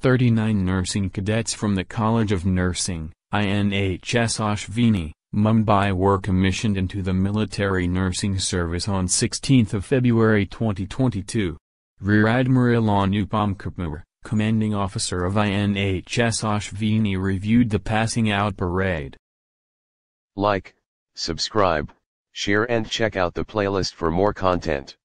39 nursing cadets from the College of Nursing, INHS Asvini, Mumbai were commissioned into the military nursing service on 16 February 2022. Rear Admiral Anupam Kapur, commanding officer of INHS Asvini reviewed the passing out parade. Like, subscribe, share and check out the playlist for more content.